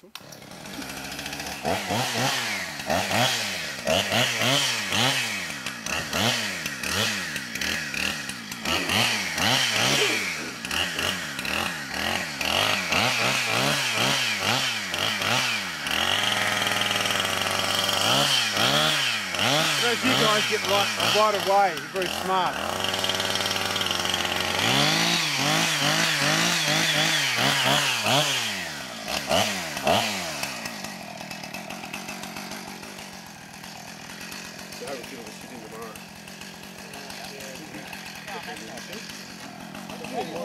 Those you guys get right, right away. You're very smart. I was going to sit in tomorrow.